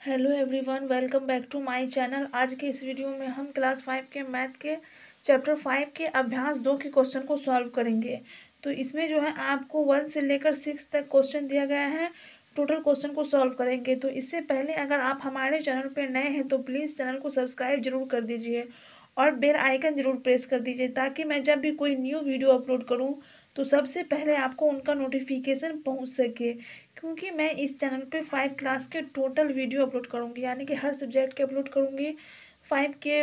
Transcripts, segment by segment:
Hello everyone welcome back to my channel आज के इस वीडियो में हम क्लास फाइव के मैथ के चैप्टर फाइव के अभ्यास दो के क्वेश्चन को सॉल्व करेंगे। तो इसमें जो है आपको वन से लेकर सिक्स तक क्वेश्चन दिया गया है। टोटल क्वेश्चन को सॉल्व करेंगे। तो इससे पहले अगर आप हमारे चैनल पर नए हैं तो प्लीज़ चैनल को सब्सक्राइब ज़रूर कर दीजिए और बेल आइकन ज़रूर प्रेस कर दीजिए ताकि मैं जब भी कोई न्यू वीडियो अपलोड करूँ तो सबसे पहले आपको उनका नोटिफिकेशन पहुँच सके। क्योंकि मैं इस चैनल पे फाइव क्लास के टोटल वीडियो अपलोड करूँगी, यानी कि हर सब्जेक्ट के अपलोड करूँगी। फाइव के,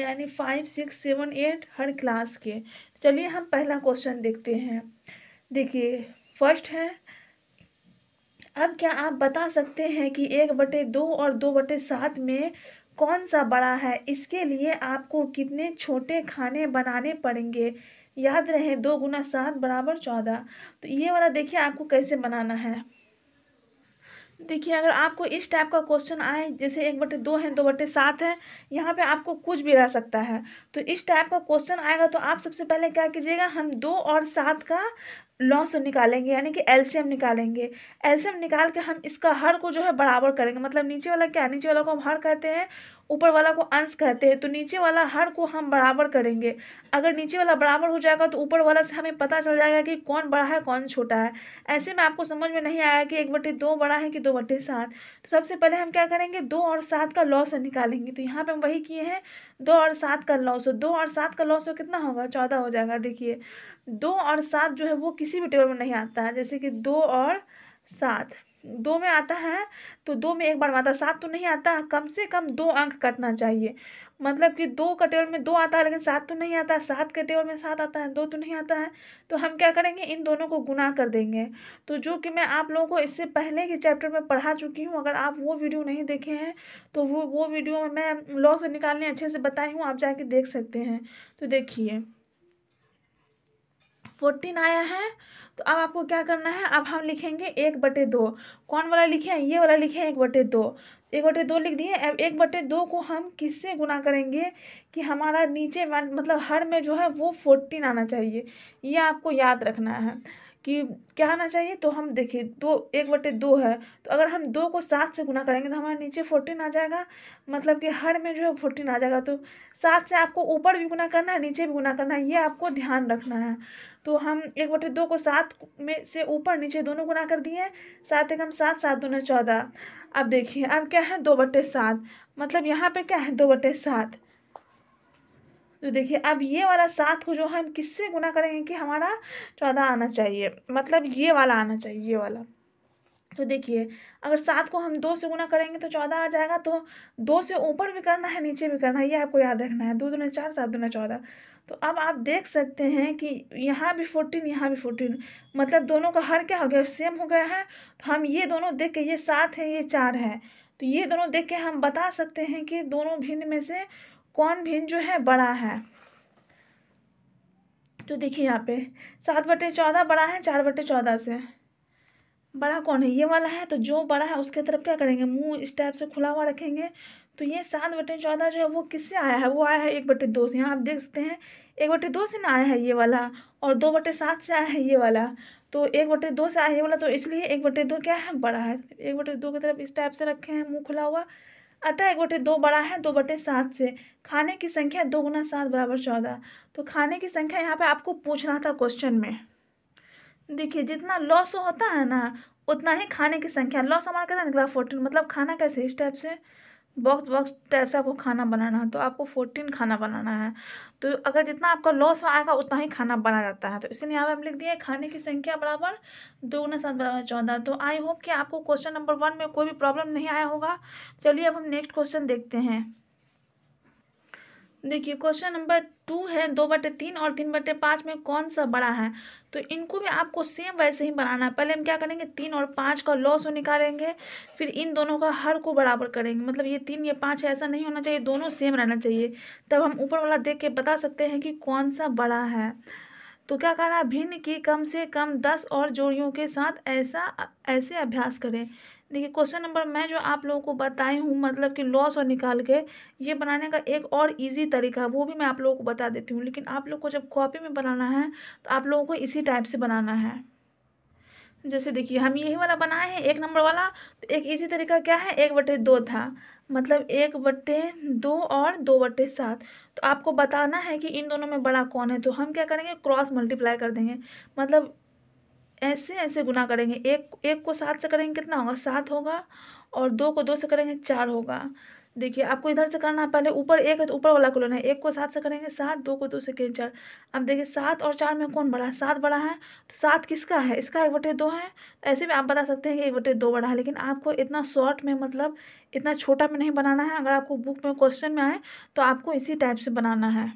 यानी फाइव सिक्स सेवन एट हर क्लास के। चलिए हम पहला क्वेश्चन देखते हैं। देखिए फ़र्स्ट है, अब क्या आप बता सकते हैं कि एक बटे दो और दो बटे सात में कौन सा बड़ा है? इसके लिए आपको कितने छोटे खाने बनाने पड़ेंगे? याद रहे, दो गुना सात बराबर चौदह। तो ये वाला देखिए आपको कैसे बनाना है। देखिए, अगर आपको इस टाइप का क्वेश्चन आए, जैसे एक बटे दो है, दो बटे सात है, यहाँ पे आपको कुछ भी रह सकता है। तो इस टाइप का क्वेश्चन आएगा तो आप सबसे पहले क्या कीजिएगा, हम दो और सात का लॉस निकालेंगे, यानी कि एलसीएम निकालेंगे। एलसीएम निकाल के हम इसका हर को जो है बराबर करेंगे। मतलब नीचे वाला क्या? नीचे वाला को हम हर कहते हैं ऊपर वाला को अंश कहते हैं तो नीचे वाला हर को हम बराबर करेंगे। अगर नीचे वाला बराबर हो जाएगा तो ऊपर वाला से हमें पता चल जाएगा कि कौन बड़ा है, कौन छोटा है। ऐसे में आपको समझ में नहीं आया कि एक बटे दो बड़ा है कि दो बटे सात। तो सबसे पहले हम क्या करेंगे, दो और सात का लॉस निकालेंगे। तो यहाँ पर हम वही किए हैं, दो और सात का लॉस। हो दो और सात का लॉस हो कितना होगा? चौदह हो जाएगा। देखिए, दो और सात जो है, वो किसी भी टेबल में नहीं आता। है जैसे कि दो और सात। दो में आता है तो दो में एक बार आता है सात तो नहीं आता, कम से कम दो अंक कटना चाहिए। मतलब कि दो का टेबल में दो आता है, लेकिन सात तो नहीं आता, सात के में सात आता है, दो तो नहीं आता है तो हम क्या करेंगे, इन दोनों को गुना कर देंगे। तो जो कि मैं आप लोगों को इससे पहले के चैप्टर में पढ़ा चुकी हूँ, अगर आप वो वीडियो नहीं देखे हैं तो वो वो वीडियो में मैं लॉस निकालने अच्छे से बताई हूँ, आप जाके देख सकते हैं। तो देखिए, फोर्टीन आया है तो अब आपको क्या करना है? अब हम लिखेंगे एक बटे दो। कौन वाला लिखे? हैं ये वाला लिखे हैं एक बटे दो। एक बटे दो लिख दिए। अब एक बटे दो को हम किससे गुना करेंगे? कि हमारा नीचे मतलब हर में जो है वो फोर्टीन आना चाहिए। ये आपको याद रखना है। कि क्या आना चाहिए? तो हम देखिए, दो, एक बटे दो है। तो अगर हम दो को सात से गुना करेंगे तो हमारे नीचे फोर्टीन आ जाएगा। मतलब कि हर में जो है फोर्टीन आ जाएगा। तो सात से आपको ऊपर भी गुना करना है, नीचे भी गुना करना है, ये आपको ध्यान रखना है। तो हम एक बटे दो को सात में से ऊपर, नीचे दोनों गुना कर दिए सात एक हम सात सात दोनों चौदह। अब देखिए, अब क्या है दो बटे सात? मतलब यहाँ पे क्या है दो बटे सात? तो देखिए, अब ये वाला सात को जो हम किससे गुना करेंगे कि हमारा चौदह आना चाहिए? मतलब ये वाला आना चाहिए, ये वाला। तो देखिए, अगर सात को हम दो से गुना करेंगे तो चौदह आ जाएगा तो दो से ऊपर भी करना है, नीचे भी करना है, ये आपको याद रखना है। दो दूना चार, सात दूना चौदह। तो अब आप देख सकते हैं कि यहाँ भी फोर्टीन यहाँ भी फोर्टीन मतलब दोनों का हर क्या हो गया? सेम हो गया है। तो हम ये दोनों देख के, ये सात है, ये चार है। तो ये दोनों देख के हम बता सकते हैं कि दोनों भिन्न में से कौन भिन्न जो है, बड़ा है। तो देखिए यहाँ पे, सात बटे चौदह बड़ा है, चार बटे चौदह से। बड़ा कौन है? ये वाला है तो जो बड़ा है, उसके तरफ़ क्या करेंगे? मुँह इस टाइप से खुला हुआ रखेंगे। तो ये सात बटे चौदह जो है, वो किससे आया है? वो आया है एक बटे दो से। यहाँ आप देख सकते हैं, एक बटे दो से ना आया है ये वाला, और दो बटे सात से आया है ये वाला। तो एक बटे दो से आया ये वाला तो इसलिए एक बटे दो क्या है? बड़ा है। एक बटे दो की तरफ़ इस टाइप से रखे हैं, मुँह खुला हुआ। अतः एक बटे दो बड़ा है, दो बटे सात से। खाने की संख्या दो गुना सात बराबर चौदह। तो खाने की संख्या यहाँ पे आपको पूछना था क्वेश्चन में। देखिए, जितना लॉस होता है ना, उतना ही खाने की संख्या लॉस हमारा कितना निकला फोर्टीन मतलब खाना कैसे इस टाइप से? बॉक्स बॉक्स टाइप से आपको खाना बनाना है तो आपको फोर्टीन खाना बनाना है। तो अगर जितना आपका लॉस आएगा, उतना ही खाना बना जाता है। तो इसलिए यहाँ पर हम लिख दिए, खाने की संख्या बराबर दो गुना सात बराबर चौदह। तो आई होप कि आपको क्वेश्चन नंबर वन में कोई भी प्रॉब्लम नहीं आया होगा। चलिए अब हम नेक्स्ट क्वेश्चन देखते हैं। देखिए क्वेश्चन नंबर टू है, दो बटे तीन और तीन बटे पाँच में कौन सा बड़ा है? तो इनको भी आपको सेम वैसे ही बनाना है। पहले हम क्या करेंगे, तीन और पाँच का लॉस हो निकालेंगे, फिर इन दोनों का हर को बराबर करेंगे। मतलब ये तीन ये पाँच ऐसा नहीं होना चाहिए, दोनों सेम रहना चाहिए। तब हम ऊपर वाला देख के बता सकते हैं कि कौन सा बड़ा है। तो क्या करना भिन्न की कम से कम दस और जोड़ियों के साथ ऐसा, ऐसे अभ्यास करें देखिए क्वेश्चन नंबर मैं जो आप लोगों को बताई हूँ मतलब कि लॉस और निकाल के, ये बनाने का एक और इजी तरीका है, वो भी मैं आप लोगों को बता देती हूँ। लेकिन आप लोग को जब कॉपी में बनाना है तो आप लोगों को इसी टाइप से बनाना है। जैसे देखिए, हम यही वाला बनाए हैं, एक नंबर वाला तो एक इसी तरीका क्या है? एक बटे दो था। मतलब एक बटे दो और दो बटे सात। तो आपको बताना है कि इन दोनों में बड़ा कौन है? तो हम क्या करेंगे? क्रॉस मल्टीप्लाई कर देंगे। मतलब ऐसे ऐसे गुना करेंगे। एक एक को सात से करेंगे कितना होगा? सात होगा और दो को दो से करेंगे चार होगा। देखिए, आपको इधर से करना है, पहले ऊपर एक है तो ऊपर वाला को लेना है। एक को सात से करेंगे सात, दो को दो से करेंगे चार। अब देखिए, सात और चार में कौन बड़ा है? सात बड़ा है। तो सात किसका है? इसका एक बटे दो है। ऐसे में आप बता सकते हैं कि एक बटे दो बड़ा है, लेकिन आपको इतना शॉर्ट में मतलब इतना छोटा में नहीं बनाना है। अगर आपको बुक में क्वेश्चन में आए तो आपको इसी टाइप से बनाना है।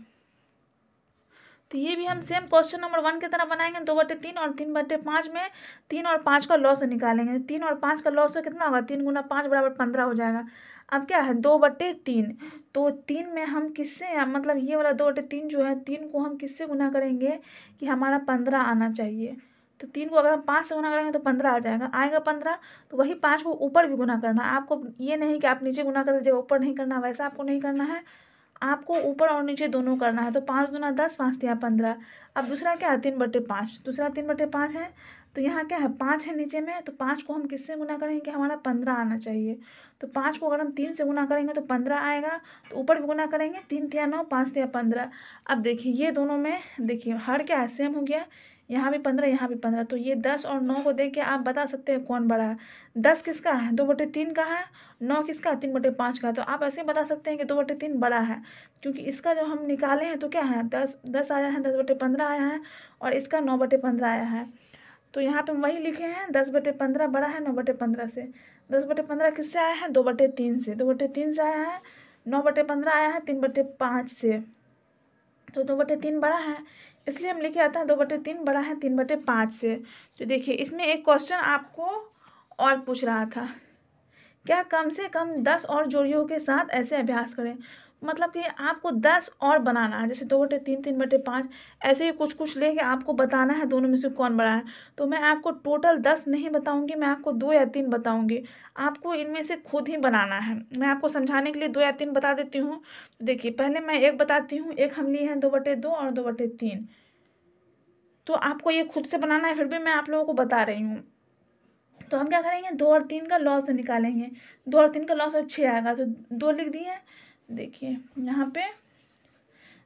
तो ये भी हम सेम क्वेश्चन नंबर वन की तरह बनाएँगे, दो बटे तीन और तीन बटे पाँच में तीन और पाँच का लॉस निकालेंगे। तीन और पाँच का लॉस कितना होगा? तीन गुना पाँच बराबर पंद्रह हो जाएगा। अब क्या है? दो बटे तीन। तो तीन में हम किससे मतलब ये वाला दो बटे तीन जो है, तीन को हम किससे गुना करेंगे कि हमारा पंद्रह आना चाहिए? तो तीन को अगर हम पाँच से गुना करेंगे तो पंद्रह आ जाएगा। आएगा पंद्रह तो वही पाँच को ऊपर भी गुना करना। आपको ये नहीं कि आप नीचे गुना कर दीजिए ऊपर नहीं करना, वैसा आपको नहीं करना है। आपको ऊपर और नीचे दोनों करना है तो पाँच दुना दस, पाँच दिया पंद्रह। अब दूसरा क्या है? तीन बटे पाँच। दूसरा तीन बटे पाँच है तो यहाँ क्या है? पाँच है नीचे में तो पाँच को हम किससे गुना करेंगे? हमारा पंद्रह आना चाहिए। तो पाँच को अगर हम तीन से गुना करेंगे तो पंद्रह आएगा तो ऊपर भी गुना करेंगे, तीन तिया नौ, पाँच तिया पंद्रह। अब देखिए, ये दोनों में, देखिए, हर क्या है? सेम हो गया। यहाँ भी पंद्रह, यहाँ भी पंद्रह। तो ये दस और नौ को देख के आप बता सकते हैं कौन बड़ा है। दस किसका है? दो बटे तीन का है। नौ किसका है? तीन बटे पाँच का है। तो आप ऐसे ही बता सकते हैं कि दो बटे तीन बड़ा है। क्योंकि इसका जो हम निकाले हैं तो क्या है? दस दस आया है, दस बटे पंद्रह आया है और इसका नौ बटे पंद्रह आया है। तो यहाँ पे वही लिखे हैं, दस बटे पंद्रह बड़ा है, नौ बटे पंद्रह से। दस बटे पंद्रह किससे आया है? दो बटे तीन से। दो बटे तीन से आया है, नौ बटे पंद्रह आया है, तीन बटे पाँच से। तो दो बटे तीन बड़ा है। इसलिए हम लेके आते हैं दो बटे तीन बड़ा है तीन बटे पाँच से। तो देखिए, इसमें एक क्वेश्चन आपको और पूछ रहा था। क्या कम से कम दस और जोड़ियों के साथ ऐसे अभ्यास करें? मतलब कि आपको दस और बनाना है, जैसे दो बटे तीन तीन बटे पाँच, ऐसे ही कुछ कुछ लेके आपको बताना है, दोनों में से कौन बड़ा है। तो मैं आपको टोटल दस नहीं बताऊँगी, मैं आपको दो या तीन बताऊँगी। आपको इनमें से खुद ही बनाना है। मैं आपको समझाने के लिए दो या तीन बता देती हूँ। देखिए, पहले मैं एक बताती हूँ, एक हम लिए हैं, दो बटे दो और दो बटे तीन। तो आपको ये खुद से बनाना है, फिर भी मैं आप लोगों को बता रही हूँ। तो हम क्या करेंगे, दो और तीन का लॉस निकालेंगे। दो और तीन का लॉस और छः आएगा तो दो लिख दिए। देखिए, यहाँ पे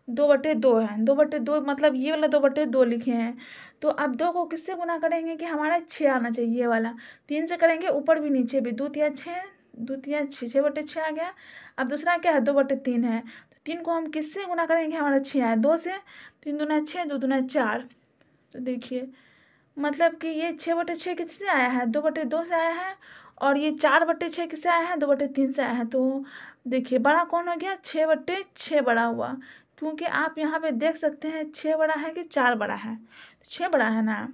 दो बटे दो है। दो बटे दो मतलब ये वाला दो बटे दो लिखे हैं। तो अब दो को किससे गुना करेंगे कि हमारा छः आना चाहिए, ये वाला? तीन से करेंगे ऊपर भी नीचे भी। दो तिया छः, दो तिया छः। छः बटे छः आ गया। अब दूसरा क्या है? दो बटे तीन है। तो तीन को हम किससे गुना करेंगे? हमारा छः आया। दो से? तीन दुना छः, दो दुना चार। तो देखिए मतलब कि ये छः बटे छः किससे आया है? दो बटे दो से आया है और ये चार बटे छः किससे आया है? दो बटे तीन से आया है। तो देखिए, बड़ा कौन हो गया? छः बट्टे छः बड़ा हुआ। क्योंकि आप यहाँ पे देख सकते हैं छः बड़ा है कि चार बड़ा है? तो छः बड़ा है ना?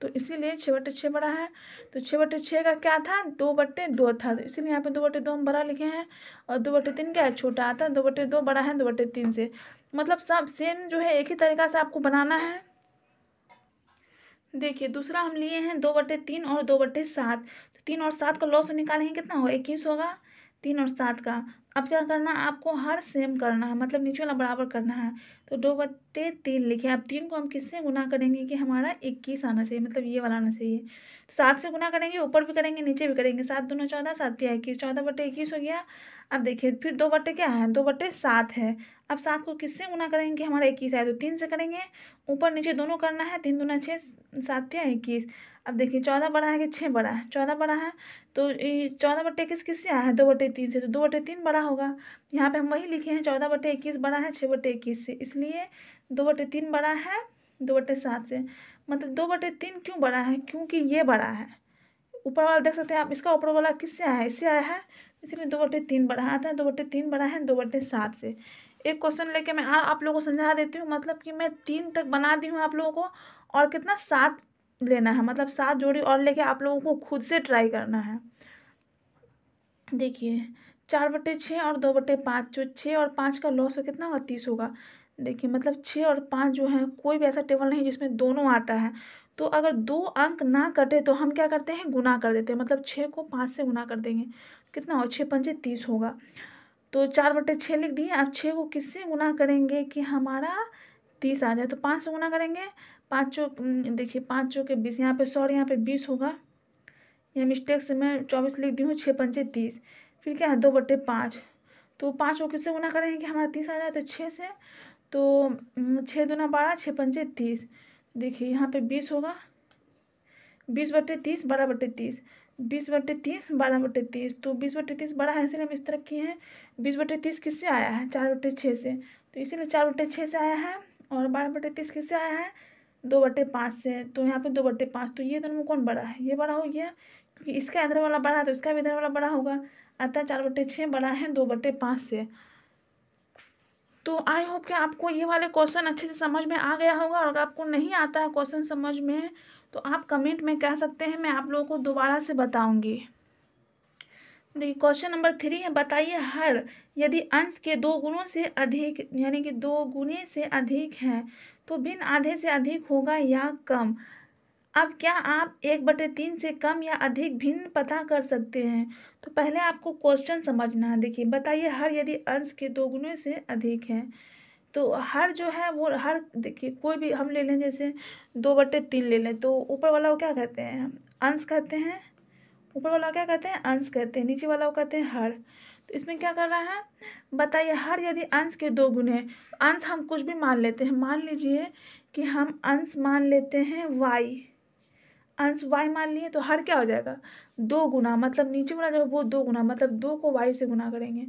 तो इसीलिए छः बट्टे छः बड़ा है। तो छः बट्टे छः का क्या था? दो बट्टे दो था। तो इसीलिए यहाँ पे दो बट्टे दो हम बड़ा लिखे हैं और दो बट्टे तीन क्या है? छोटा आता है। दो बट्टे दो बड़ा है, दो बट्टे तीन से। मतलब सब सेम जो है, एक ही तरीका से आपको बनाना है। देखिए, दूसरा हम लिए हैं दो बट्टे तीन और दो बट्टे सात। तो तीन और सात का लॉस निकालेंगे कितना होगा इक्कीस होगा। तीन और सात का। अब क्या करना है? आपको हर सेम करना है मतलब नीचे वाला बराबर करना है। तो दो बट्टे तीन लिखे। अब तीन को हम किससे गुना करेंगे कि हमारा इक्कीस आना चाहिए? मतलब ये वाला आना चाहिए। तो सात से गुना करेंगे, ऊपर भी करेंगे, नीचे भी करेंगे। सात दोनों चौदह, सात या इक्कीस। चौदह बटे इक्कीस हो गया। अब देखिए, फिर दो बट्टे क्या है? दो बट्टे सात है। अब सात को किससे गुना करेंगे कि हमारा इक्कीस आए तो तीन से करेंगे। ऊपर नीचे दोनों करना है, तीन दूना छः, सात या इक्कीस। अब देखिए, चौदह बड़ा है कि छः बड़ा है? चौदह बड़ा है तो चौदह बटे इक्कीस किससे आया है? दो बटे तीन से तो दो बटे तीन बड़ा होगा। यहाँ पे हम वही लिखे हैं, चौदह बटे इक्कीस बड़ा है छः बटे इक्कीस से। इसलिए दो बटे तीन बड़ा है, दो बटे सात से। मतलब दो बटे तीन क्यों बड़ा है? क्योंकि ये बड़ा है। ऊपर वाला देख सकते हैं आप, इसका ऊपर वाला किससे आया है? इससे आया है। इसलिए दो बटे तीन बड़ा आता है दो बटे तीन बड़ा है, दो बटे सात से। एक क्वेश्चन लेके मैं आप लोगों को समझा देती हूँ मतलब कि मैं तीन तक बना दी हूँ आप लोगों को, और कितना? सात लेना है मतलब सात जोड़ी और लेके आप लोगों को खुद से ट्राई करना है। देखिए, चार बटे छः और दो बटे पाँच, जो छः और पाँच का लॉस हो, कितना होगा तीस होगा? देखिए मतलब छः और पाँच जो है, कोई भी ऐसा टेबल नहीं जिसमें दोनों आता है। तो अगर दो अंक ना कटे तो हम क्या करते हैं? गुना कर देते हैं मतलब छः को पाँच से गुना कर देंगे। कितना हो? छः पंचे तीस होगा। तो चार बटे छः लिख दिए, अब छः को किससे गुना करेंगे कि हमारा तीस आ जाए? तो पाँच से गुना करेंगे पाँच देखिए पाँचों के बीस, यहाँ पे सॉरी, यहाँ पे बीस होगा। यहाँ मिस्टेक से मैं चौबीस लिख दी हूँ, छः पंचे तीस। फिर क्या है? दो बट्टे पाँच। तो पाँच को किससे गुना करेंगे कि हमारा तीस आ जाए तो छः से? तो छः दूना बारह, छः पंचे तीस। देखिए यहाँ पे बीस होगा। बीस बट्टे तीस, बारह बट्टे तीस। बीस बट्टे तीस, बारह बट्टे तीस। तो बीस बट्टे तीस बड़ा है, इसलिए हम इस तरफ़ किए हैं। बीस बट्टे तीस किससे आया है? चार बट्टे छः से। तो इसीलिए चार बट्टे छः से आया है और बारह बट्टे तीस किससे आया है? दो बटे पाँच से तो यहाँ पे दो बटे पाँच तो ये दोनों में कौन बड़ा है? ये बड़ा हो गया, क्योंकि इसका इधर वाला बड़ा है तो इसका भी इधर वाला बड़ा होगा, अतः चार बटे छः बड़ा है, दो बटे पाँच से। तो आई होप कि आपको ये वाले क्वेश्चन अच्छे से समझ में आ गया होगा, और अगर आपको नहीं आता है क्वेश्चन समझ में तो आप कमेंट में कह सकते हैं, मैं आप लोगों को दोबारा से बताऊँगी। देखिए क्वेश्चन नंबर थ्री है, बताइए हर, यदि अंश के दो गुणों से अधिक, यानी कि दो गुने से अधिक है तो भिन्न आधे से अधिक होगा या कम? अब क्या आप एक बटे तीन से कम या अधिक भिन्न पता कर सकते हैं? तो पहले आपको क्वेश्चन समझना है। देखिए, बताइए हर यदि अंश के दो गुने से अधिक है तो हर जो है वो हर, देखिए, कोई भी हम ले लें जैसे दो बटे तीन ले लें तो ऊपर वाला वो क्या कहते हैं? अंश कहते हैं ऊपर वाला क्या कहते हैं? अंश कहते हैं। नीचे वाला वो कहते हैं हर। तो इसमें क्या कर रहा है? बताइए, हर यदि अंश के दो गुने अंश हम कुछ भी मान लेते हैं। मान लीजिए कि हम अंश मान लेते हैं वाई अंश वाई मान लिए तो हर क्या हो जाएगा? दो गुना मतलब नीचे वाला जो है वो दो गुना मतलब दो को वाई से गुना करेंगे।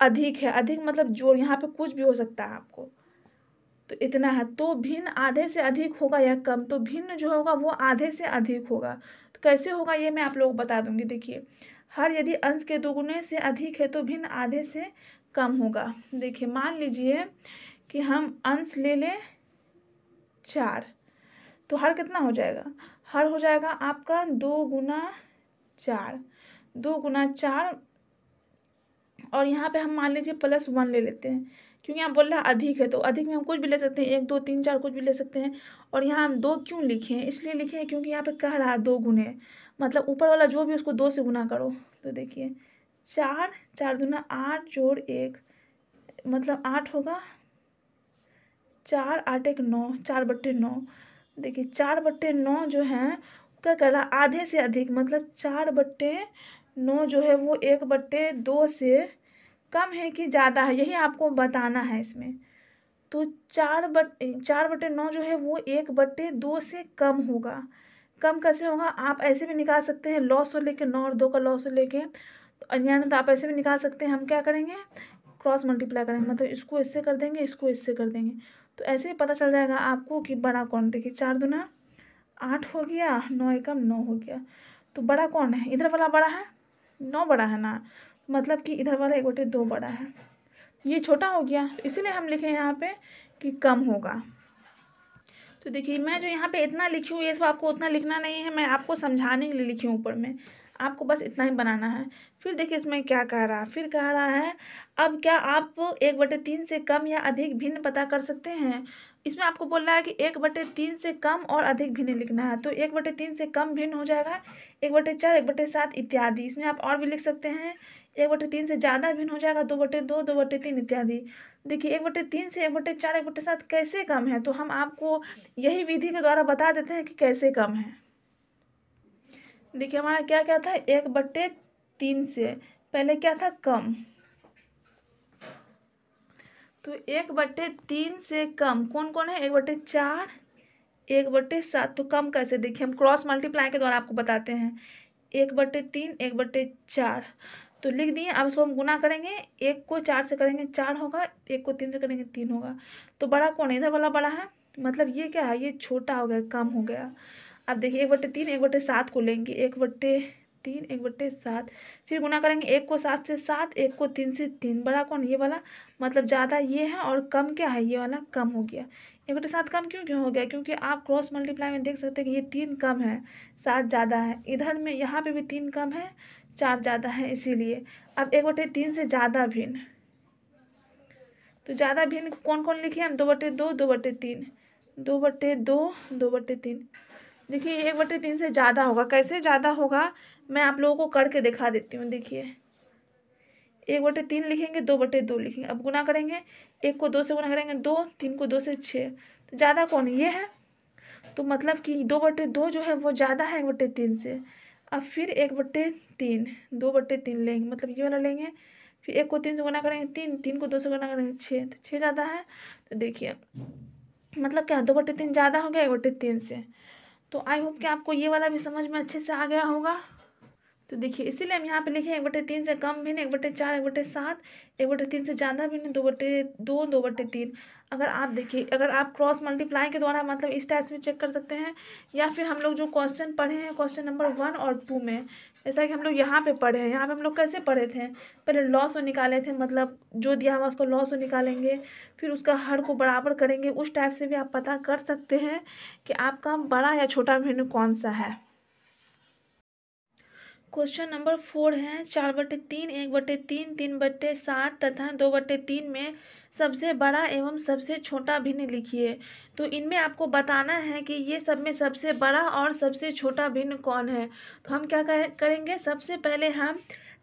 अधिक है, अधिक मतलब जोड़, यहाँ पे कुछ भी हो सकता है आपको। तो इतना है। तो भिन्न आधे से अधिक होगा या कम तो भिन्न जो होगा वो आधे से अधिक होगा। कैसे होगा ये मैं आप लोगों बता दूँगी। देखिए, हर यदि अंश के दोगुने से अधिक है तो भिन्न आधे से कम होगा। देखिए, मान लीजिए कि हम अंश ले लें चार तो हर कितना हो जाएगा? हर हो जाएगा आपका दो गुना चार। दो गुना चार, और यहाँ पे हम मान लीजिए प्लस वन ले लेते हैं। क्योंकि यहाँ बोल रहा है अधिक है तो अधिक में हम कुछ भी ले सकते हैं, एक, दो, तीन, चार कुछ भी ले सकते हैं। और यहाँ हम दो क्यों लिखे हैं? इसलिए लिखे हैं क्योंकि यहाँ पे कह रहा है दो गुने। मतलब ऊपर वाला जो भी उसको दो से गुना करो। तो देखिए, चार चार दुना आठ जोड़ एक मतलब आठ होगा। चार आठ एक नौ, चार बट्टे नौ। देखिए, चार बट्टे नौ जो है, क्या कर रहा आधे से अधिक मतलब चार बट्टे नौ जो है, वो एक बट्टे दो से कम है कि ज़्यादा है? यही आपको बताना है इसमें। तो चार बट, चार बटे नौ जो है, वो एक बटे दो से कम होगा। कम कैसे होगा? आप ऐसे भी निकाल सकते हैं, लॉस हो लेके नौ और दो का लॉस हो लेके तो यानी तो आप ऐसे भी निकाल सकते हैं। हम क्या करेंगे? क्रॉस मल्टीप्लाई करेंगे मतलब इसको इससे कर देंगे, इसको इससे कर देंगे। तो ऐसे ही पता चल जाएगा आपको कि बड़ा कौन देखिए, चार दुना आठ हो गया, नौ एकम नौ हो गया। तो बड़ा कौन है? इधर वाला बड़ा है? नौ बड़ा है ना। मतलब कि इधर वाला एक बटे दो बड़ा है। ये छोटा हो गया तो इसीलिए हम लिखे यहाँ पे कि कम होगा। तो देखिए, मैं जो यहाँ पे इतना लिखी हूँ ये सब आपको उतना लिखना नहीं है, मैं आपको समझाने के लिए लिखी हूँ ऊपर में। आपको बस इतना ही बनाना है। फिर देखिए इसमें क्या कह रहा है। फिर कह रहा है, अब क्या आप एक बटे तीन से कम या अधिक भिन्न पता कर सकते हैं? इसमें आपको बोल रहा है कि एक बटे तीन से कम और अधिक भिन्न लिखना है। तो एक बटे तीन से कम भिन्न हो जाएगा, एक बटे चार, एक बटे सात इत्यादि। इसमें आप और भी लिख सकते हैं। एक बटे तीन से ज़्यादा भिन्न हो जाएगा दो बटे दो दो बटे तीन इत्यादि देखिए एक बटे तीन से एक बटे चार एक बटे सात कैसे कम है तो हम आपको यही विधि के द्वारा बता देते हैं कि कैसे कम है देखिए हमारा क्या क्या था एक बट्टे तीन से पहले क्या था कम तो एक बट्टे तीन से कम कौन कौन है एक बट्टे चार एक बट्टे सात तो कम कैसे देखिए हम क्रॉस मल्टीप्लाई के द्वारा आपको बताते हैं एक बट्टे तीन एक बट्टे चार तो लिख दिए, अब इसको हम गुना करेंगे, एक को चार से करेंगे चार होगा, एक को तीन से करेंगे तीन होगा। तो बड़ा कौन इधर वाला बड़ा है? मतलब ये क्या है? ये छोटा हो गया, कम हो गया। अब देखिए, एक बट्टे तीन, एक बट्टे सात को लेंगे। एक बट्टे तीन, एक बट्टे सात। फिर गुना करेंगे, एक को सात से सात, एक को तीन से तीन। बड़ा कौन ये वाला। मतलब ज़्यादा ये है और कम क्या है? ये वाला कम हो गया। एक बटे सात कम क्यों क्यों हो गया? क्योंकि आप क्रॉस मल्टीप्लाई में देख सकते हैं कि ये तीन कम है, सात ज़्यादा है। इधर में यहाँ पे भी तीन कम है चार ज़्यादा है इसीलिए। अब एक बटे तीन से ज़्यादा भिन्न। तो ज़्यादा भिन्न कौन कौन लिखे हम? दो बटे दो दो बटे तीन। दो बटे दो दो बटे तीन। देखिए, एक बटे तीन से ज़्यादा होगा। कैसे ज़्यादा होगा? मैं आप लोगों को करके दिखा देती हूँ, देखिए। एक बटे तीन लिखेंगे, दो बटे दो लिखेंगे। अब गुना करेंगे। एक को दो से गुना करेंगे, दो। तीन को दो से छः। तो ज़्यादा कौन? ये है। तो मतलब कि दो बटे दो जो है, वो ज़्यादा है एक बटे तीन से। अब फिर एक बट्टे तीन, दो बट्टे तीन लेंगे मतलब ये वाला लेंगे, फिर एक को तीन से गुना करेंगे तीन तीन को दो से गुना करेंगे छः तो छः ज़्यादा है तो देखिए मतलब क्या, दो बट्टे तीन ज़्यादा हो गया, एक बट्टे तीन से तो आई होप कि आपको ये वाला भी समझ में अच्छे से आ गया होगा। तो देखिए, इसीलिए हम यहाँ पे लिखे एक बटे तीन से कम भी नहीं, एक बटे चार, एक बटे सात, एक बटे तीन से ज़्यादा भी नहीं, दो बटे दो दो बटे तीन। अगर आप देखिए, अगर आप क्रॉस मल्टीप्लाई के द्वारा मतलब इस टाइप से चेक कर सकते हैं, या फिर हम लोग जो क्वेश्चन पढ़े हैं क्वेश्चन नंबर वन और टू में, जैसा कि हम लोग यहाँ पे पढ़े हैं, यहाँ पे हम लोग कैसे पढ़े थे? पहले लॉस को निकाले थे मतलब जो दिया हुआ उसको लॉस को निकालेंगे, फिर उसका हर को बराबर करेंगे, उस टाइप से भी आप पता कर सकते हैं कि आपका बड़ा या छोटा भिन्न कौन सा है। क्वेश्चन नंबर फोर है, चार बटे तीन, एक बटे तीन तीन बटे सात तथा दो बटे तीन में सबसे बड़ा एवं सबसे छोटा भिन्न लिखिए। तो इनमें आपको बताना है कि ये सब में सबसे बड़ा और सबसे छोटा भिन्न कौन है। तो हम क्या करेंगे? सबसे पहले हम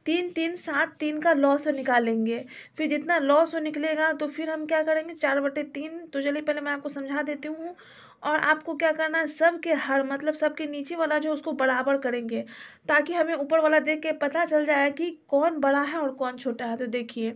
तीन तीन, सात, तीन का लॉस निकालेंगे। फिर जितना लॉस निकलेगा तो फिर हम क्या करेंगे? चार बटे तीन तो चलिए पहले मैं आपको समझा देती हूँ। और आपको क्या करना है, सबके हर मतलब सबके नीचे वाला जो उसको बराबर करेंगे, ताकि हमें ऊपर वाला देख के पता चल जाए कि कौन बड़ा है और कौन छोटा है। तो देखिए,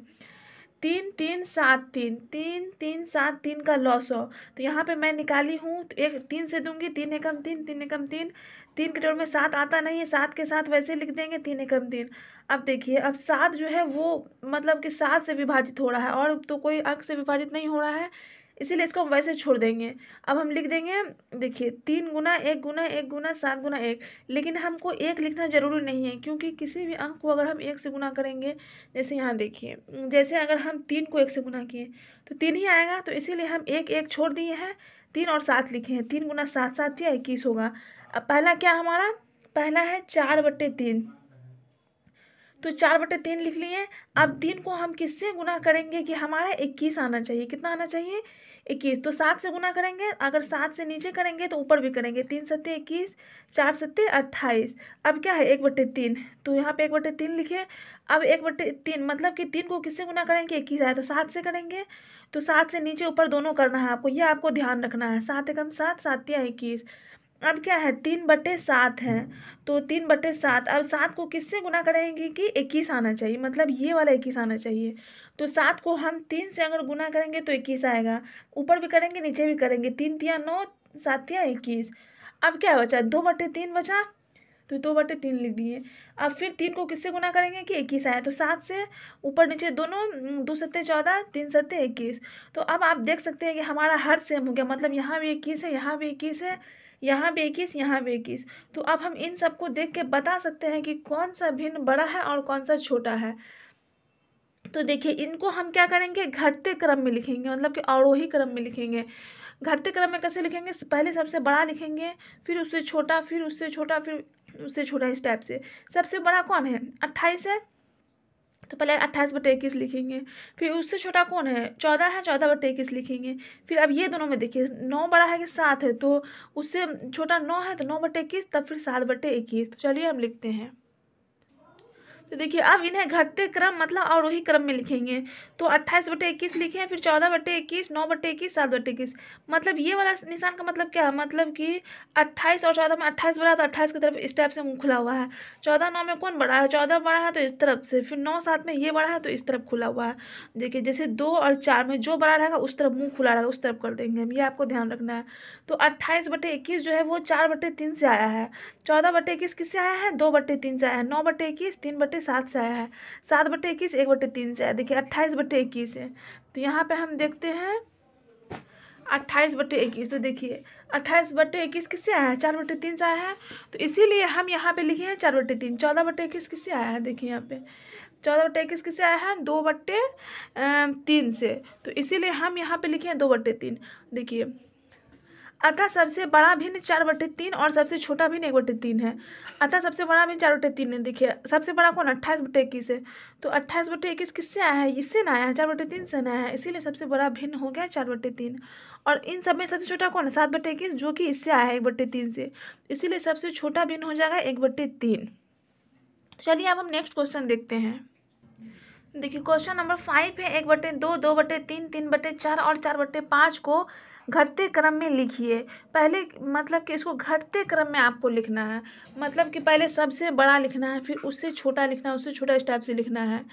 तीन तीन, सात, तीन तीन तीन, सात, तीन का लॉस हो तो यहाँ पे मैं निकाली हूँ तो एक तीन से दूँगी, तीन एकम तीन तीन एकम तीन तीन के टोल में सात आता नहीं है, सात के साथ वैसे लिख देंगे, तीन एकम तीन। अब देखिए, अब सात जो है वो मतलब कि सात से विभाजित हो रहा है, और तो कोई अंक से विभाजित नहीं हो रहा है इसीलिए इसको हम वैसे छोड़ देंगे। अब हम लिख देंगे, देखिए, तीन गुना एक गुना एक गुना सात गुना एक, लेकिन हमको एक लिखना ज़रूरी नहीं है, क्योंकि किसी भी अंक को अगर हम एक से गुना करेंगे, जैसे यहाँ देखिए, जैसे अगर हम तीन को एक से गुना किए तो तीन ही आएगा तो इसीलिए हम एक एक छोड़ दिए हैं, तीन और सात लिखे हैं, तीन गुना सात सात या इक्कीस होगा। अब पहला क्या हमारा? पहला है चार बट्टे तीन। तो चार बटे तीन लिख लिए। अब तीन को हम किससे गुना करेंगे कि हमारा इक्कीस आना चाहिए? कितना आना चाहिए? इक्कीस। तो सात से गुना करेंगे। अगर सात से नीचे करेंगे तो ऊपर भी करेंगे। तीन सत्ते इक्कीस, चार सत्ते अट्ठाईस। अब क्या है? एक बटे तीन। तो यहाँ पे एक बटे तीन लिखे। अब एक बटे तीन मतलब कि तीन को किससे गुना करेंगे? इक्कीस आए तो सात से करेंगे। तो सात से नीचे ऊपर दोनों करना है आपको। ये आपको ध्यान रखना है। सात एकम सात सात या इक्कीस। अब क्या है? तीन बटे सात है। तो तीन बटे सात, अब सात को किससे गुना करेंगे कि इक्कीस आना चाहिए? मतलब ये वाला इक्कीस आना चाहिए। तो सात को हम तीन से अगर गुना करेंगे तो इक्कीस आएगा। ऊपर भी करेंगे, नीचे भी करेंगे। तीन तिया नौ, सात या इक्कीस। अब क्या बचा? दो बटे तीन बचा? तो दो बटे तीन लिख दिए। अब फिर तीन को किससे गुना करेंगे कि इक्कीस आया? तो सात से ऊपर नीचे दोनों, दो सत्ते चौदह, तीन सत्ते इक्कीस। तो अब आप देख सकते हैं कि हमारा हर सेम हो गया। मतलब यहाँ भी इक्कीस है, यहाँ भी इक्कीस है। यहाँ भी इक्कीस यहाँ भी इक्कीस तो अब हम इन सबको देख के बता सकते हैं कि कौन सा भिन्न बड़ा है और कौन सा छोटा है। तो देखिए, इनको हम क्या करेंगे? घटते क्रम में लिखेंगे मतलब कि अवरोही क्रम में लिखेंगे। घटते क्रम में कैसे लिखेंगे? पहले सबसे बड़ा लिखेंगे, फिर उससे छोटा, फिर उससे छोटा, फिर उससे छोटा इस टाइप से। सबसे बड़ा कौन है? अट्ठाईस है। तो पहले अट्ठाईस बटे इक्कीस लिखेंगे, फिर उससे छोटा कौन है? चौदह है, चौदह बटे इक्कीस लिखेंगे। फिर अब ये दोनों में देखिए, नौ बड़ा है कि सात है तो उससे छोटा नौ है तो नौ बटे इक्कीस, तब फिर सात बटे इक्कीस। तो चलिए हम लिखते हैं। तो देखिए, अब इन्हें घटते क्रम मतलब अवरोही क्रम में लिखेंगे। तो अट्ठाईस बटे इक्कीस लिखे, फिर चौदह बटे इक्कीस, नौ बटे इक्कीस, सात बटे इक्कीस। मतलब ये वाला निशान का मतलब क्या है? मतलब कि अट्ठाईस और चौदह में अट्ठाईस बड़ा है तो अट्ठाईस की तरफ़ इस टाइप से मुँह खुला हुआ है। चौदह, नौ में कौन बड़ा है? चौदह बड़ा है तो इस तरफ़ से। फिर नौ, सात में ये बड़ा है तो इस तरफ़ खुला हुआ है। देखिए, जैसे दो और चार में जो बड़ा रहेगा, उस तरफ़ मुँह खुला रहेगा, उस तरफ़ कर देंगे हम। ये आपको ध्यान रखना है। तो अट्ठाईस बटे इक्कीस जो है, वो चार बटे तीन से आया है। चौदह बटे इक्कीस किससे आया है? दो बटे तीन से आया है। नौ बटे इक्कीस, तीन बटे बटे सात से आया है। सात बटे इक्कीस, एक बटे तीन से आया देखिए, अट्ठाईस बटे इक्कीस है। तो यहाँ पे हम देखते हैं, अट्ठाईस बटे इक्कीस तो देखिए, अट्ठाईस बटे इक्कीस किससे आया है? चार बटे तीन से आया है। तो इसीलिए हम यहाँ पे लिखे हैं चार बटे तीन। चौदह बटे इक्कीस किससे आया है? देखिए यहाँ पे, चौदह बटे इक्कीस किससे आया है? दो बटे तीन से। तो इसीलिए हम यहाँ पे लिखे हैं दो बटे तीन। देखिए अतः सबसे बड़ा भिन्न चार बटे तीन और सबसे छोटा भिन्न एक बटे तीन है। अतः सबसे बड़ा भिन्न चार बटे तीन है। देखिए, सबसे बड़ा कौन? अट्ठाईस बटे इक्कीस है। तो अट्ठाईस बटे इक्कीस किससे आया है? इससे ना आया है। चार बटे तीन से ना आया है। इसीलिए सबसे बड़ा भिन्न हो गया चार बटे तीन। और इन सब में सबसे छोटा कौन है? सात बटे इक्कीस, जो कि इससे आया है एक बटे तीन से। इसीलिए सबसे छोटा भिन्न हो जाएगा एक बटे तीन। चलिए, अब हम नेक्स्ट क्वेश्चन देखते हैं। देखिए, क्वेश्चन नंबर फाइव है। एक बटे दो दो बटे तीन तीन बटे चार और चार बटे पाँच को घटते क्रम में लिखिए। पहले मतलब कि इसको घटते क्रम में आपको लिखना है। मतलब कि पहले सबसे बड़ा लिखना है, फिर उससे छोटा लिखना है, उससे छोटा स्टेप से लिखना है।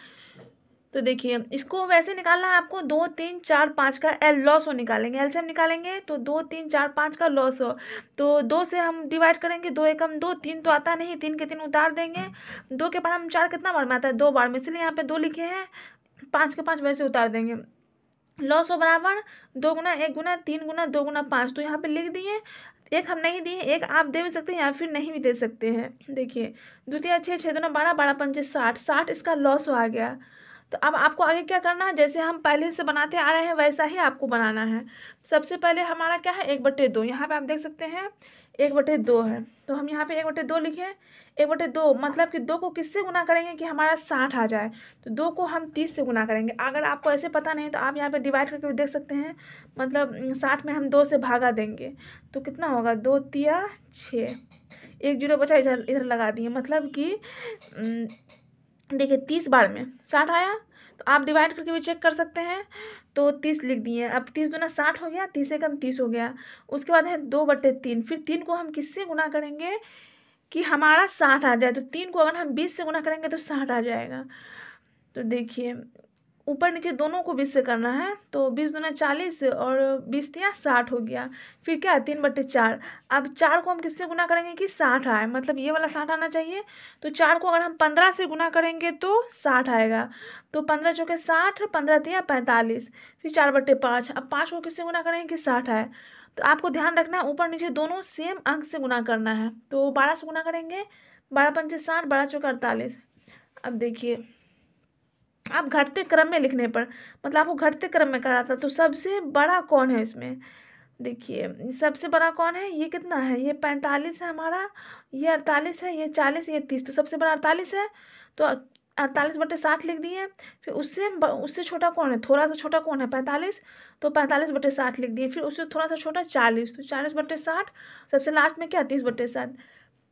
तो देखिए, इसको वैसे निकालना है आपको दो, तीन, चार, पाँच का एल लॉस हो निकालेंगे। एल से हम निकालेंगे तो दो, तीन, चार, पाँच का लॉस हो। तो दो से हम डिवाइड करेंगे, दो एकम दो, तीन तो आता नहीं, तीन के तीन उतार देंगे। दो के बाद हम चार कितना बार में आता है? दो बार में। इसलिए यहाँ पे दो लिखे हैं, पाँच के पाँच वैसे उतार देंगे। लॉस हो बराबर, दो गुना एक गुना, तीन गुना, दो गुना पाँच तो यहाँ पे लिख दिए। एक हम नहीं दिए, एक आप दे भी सकते हैं या फिर नहीं भी दे सकते हैं। देखिए, द्वितीय छः छः दोनों बारह बारह पंचे साठ साठ इसका लॉस आ गया। तो अब आपको आगे क्या करना है? जैसे हम पहले से बनाते आ रहे हैं, वैसा ही आपको बनाना है। सबसे पहले हमारा क्या है? एक बटे दो, यहाँ पे आप देख सकते हैं। एक बटे दो है। तो हम यहाँ पे एक बटे दो लिखे एक बटे दो मतलब कि दो को किससे गुना करेंगे कि हमारा साठ आ जाए? तो दो को हम तीस से गुना करेंगे। अगर आपको ऐसे पता नहीं तो आप यहाँ पे डिवाइड करके भी देख सकते हैं। मतलब साठ में हम दो से भागा देंगे। तो कितना होगा? दो तिया छः। एक ज़ीरो बचा, इधर इधर लगा दिए। मतलब कि देखिए तीस बार में साठ आया। तो आप डिवाइड करके भी चेक कर सकते हैं। तो तीस लिख दिए अब तीस दूना साठ हो गया, तीस एकम तीस हो गया। उसके बाद है दो बटे तीन। फिर तीन को हम किससे गुना करेंगे? कि हमारा साठ आ जाए। तो तीन को अगर हम बीस से गुना करेंगे तो साठ आ जाएगा। तो देखिए ऊपर नीचे दोनों को बीस से करना है तो बीस दूना चालीस और बीस दिया साठ हो गया। फिर क्या तीन बट्टे चार। अब चार को हम किससे गुना करेंगे कि साठ आए? मतलब ये वाला साठ आना चाहिए। तो चार को अगर हम पंद्रह से गुना करेंगे तो साठ आएगा। तो पंद्रह चौके साठ, पंद्रह दिया पैंतालीस। फिर चार बट्टे पाँच। अब पाँच को किससे गुना करेंगे कि साठ आए? तो आपको ध्यान रखना है ऊपर नीचे दोनों सेम अंक से गुना करना है। तो बारह से गुना करेंगे, बारह पंचे साठ, बारह चौके अड़तालीस। अब देखिए। आप घटते क्रम में लिखने पर मतलब आपको घटते क्रम में करा था तो सबसे बड़ा कौन है इसमें? देखिए, सबसे बड़ा कौन है? ये कितना है? ये पैंतालीस है हमारा, ये अड़तालीस है, ये चालीस, ये तीस तो सबसे बड़ा अड़तालीस है? तो अड़तालीस बटे साठ लिख दिए, फिर उससे उससे छोटा कौन है? थोड़ा सा छोटा कौन है? पैंतालीस तो पैंतालीस बटे साठ लिख दिए, फिर उससे थोड़ा सा छोटा चालीस तो चालीस बटे साठ, सबसे लास्ट में क्या? तीस बटे साठ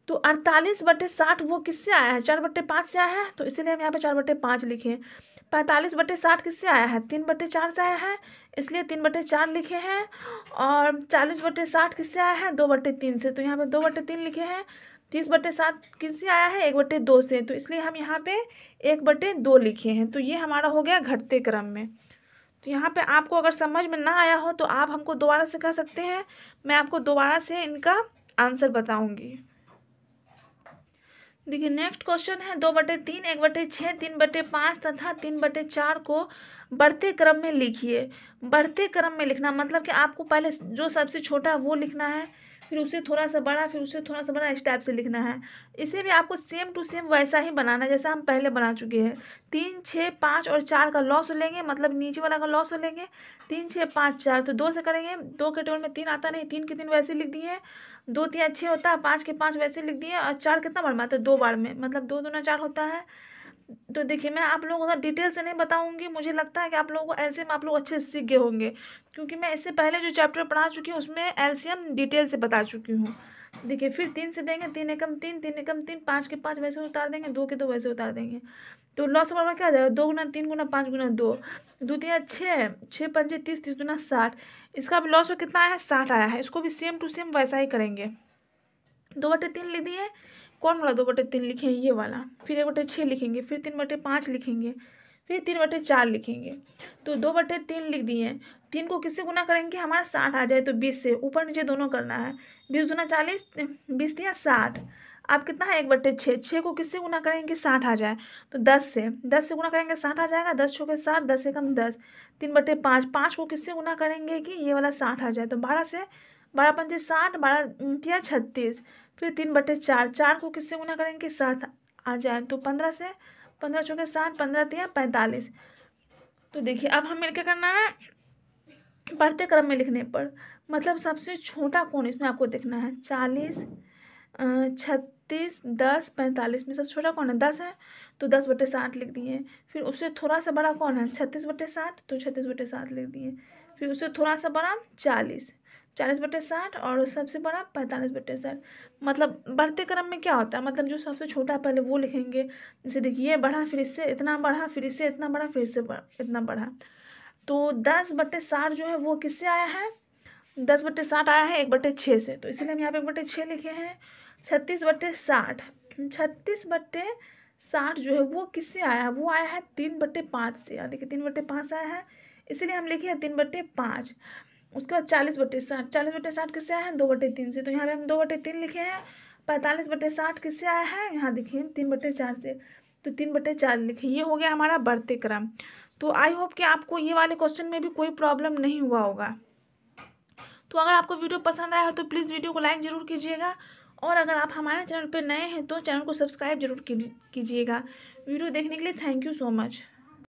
तो अड़तालीस बटे साठ वो किससे आया है? चार बट्टे पाँच से आया है? तो इसीलिए हम यहाँ पे चार बट्टे पाँच लिखे हैं। पैंतालीस बटे साठ किससे आया है? तीन बटे चार से आया है। इसलिए तीन बटे चार लिखे हैं और चालीस बटे साठ किससे आया है? दो बटे तीन से। तो यहाँ पे दो बटे तीन लिखे हैं। तीस बटे सात किससे आया है? एक बटे दो से। तो इसलिए हम यहाँ पे एक बटे दो लिखे हैं। तो ये हमारा हो गया घटते क्रम में। तो यहाँ पे आपको अगर समझ में ना आया हो तो आप हमको दोबारा से कह सकते हैं। मैं आपको दोबारा से इनका आंसर बताऊँगी। देखिए नेक्स्ट क्वेश्चन है, दो बटे तीन, एक बटे छः तीन बटे पाँच तथा तीन बटे चार को बढ़ते क्रम में लिखिए। बढ़ते क्रम में लिखना मतलब कि आपको पहले जो सबसे छोटा है वो लिखना है फिर उसे थोड़ा सा बड़ा, फिर उसे थोड़ा सा बड़ा इस टाइप से लिखना है। इसे भी आपको सेम टू सेम वैसा ही बनाना है, जैसा हम पहले बना चुके हैं। तीन छः पाँच और चार का लॉस हो लेंगे मतलब नीचे वाला का लॉस हो लेंगे। तीन छः पाँच, चार तो दो से करेंगे दो के टेबल में तीन आता नहीं, तीन के तीन वैसे लिख दिए दो, तीन अच्छे होता है पाँच के पाँच वैसे लिख दिए और चार कितना बार में है? दो बार में मतलब दो दूना चार होता है। तो देखिए, मैं आप लोगों को डिटेल से नहीं बताऊँगी, मुझे लगता है कि आप लोगों को ऐसे में आप लोग अच्छे से सीख गए होंगे। क्योंकि मैं इससे पहले जो चैप्टर पढ़ा चुकी हूँ, उसमें एल्शियम डिटेल से बता चुकी हूँ। देखिए, फिर तीन से देंगे, तीन एकम तीन तीन एकम तीन, पाँच के पाँच वैसे उतार देंगे, दो के दो वैसे उतार देंगे। तो लॉस बराबर क्या आ जाएगा? दो गुना तीन गुना पाँच गुना दो दो तीन छः छः पंचे तीस तीस गुना साठ। इसका भी लॉस कितना आया? है साठ आया है। इसको भी सेम टू सेम वैसा ही करेंगे। दो बटे तीन लिख दिए। कौन वाला? दो बटे तीन लिखे ये वाला। फिर एक बटे छः लिखेंगे, फिर तीन बटे पाँच लिखेंगे, फिर तीन बटे चार लिखेंगे। तो दो बटे तीन लिख दिए। तीन को किससे गुना करेंगे? हमारा साठ आ जाए तो बीस से। ऊपर नीचे दोनों करना है। बीस गुना चालीस, बीस दिया साठ। अब कितना है? एक बट्टे छः छः को किससे गुना करेंगे? साठ आ जाए। तो दस से। दस से गुना करेंगे, साठ आ जाएगा। दस छो के साठ, दस से कम दस। तीन बट्टे पाँच। पाँच को किससे गुना करेंगे कि ये वाला साठ आ जाए? तो बारह से बारह पंचे साठ, बारह या छत्तीस। फिर तीन बटे चार चार को किससे गुना करेंगे? सात। आ जाए तो पंद्रह से, पंद्रह चौके साठ पंद्रह तीन, पैंतालीस। तो देखिए, अब हमें क्या करना है? बढ़ते क्रम में लिखने पर। मतलब सबसे छोटा कौन इसमें आपको देखना है। चालीस छत्तीस, दस, पैंतालीस में सबसे छोटा कौन है। दस है तो दस बटे साठ लिख दिए। फिर उससे थोड़ा सा बड़ा कौन है, छत्तीस बटे साठ तो छत्तीस बटे साठ लिख दिए। फिर उससे थोड़ा सा बड़ा चालीस। चालीस बटे साठ और सबसे बड़ा पैंतालीस बटे साठ। मतलब बढ़ते क्रम में क्या होता है? मतलब जो सबसे छोटा पहले वो लिखेंगे। जैसे देखिए बढ़ा फिर इससे, इतना बढ़ा फिर इससे, इतना बढ़ा फिर इससे इतना बढ़ा। तो दस बटे साठ जो है, वो किससे आया है? दस बट्टे साठ आया है, एक बटे छः से। तो इसीलिए हम यहाँ पे एक बटे छः लिखे हैं। छत्तीस बटे साठ। छत्तीस बटे साठ जो है, वो किससे आया है? वो आया है तीन बटे पाँच से। यानी कि तीन बटे पाँच आया है। इसीलिए हम लिखे हैं तीन बट्टे पाँच। उसके बाद चालीस बटे साठ, चालीस बटे साठ किससे आया है? दो बटे तीन से। तो यहाँ पे हम दो बटे तीन लिखे हैं। पैंतालीस बटे साठ किससे आया है? यहाँ देखिए, तीन बटे चार से। तो तीन बटे चार लिखे। ये हो गया हमारा बढ़ते क्रम। तो आई होप कि आपको ये वाले क्वेश्चन में भी कोई प्रॉब्लम नहीं हुआ होगा। तो अगर आपको वीडियो पसंद आया हो तो प्लीज़ वीडियो को लाइक ज़रूर कीजिएगा। और अगर आप हमारे चैनल पर नए हैं तो चैनल को सब्सक्राइब ज़रूर कीजिएगा। वीडियो देखने के लिए थैंक यू सो मच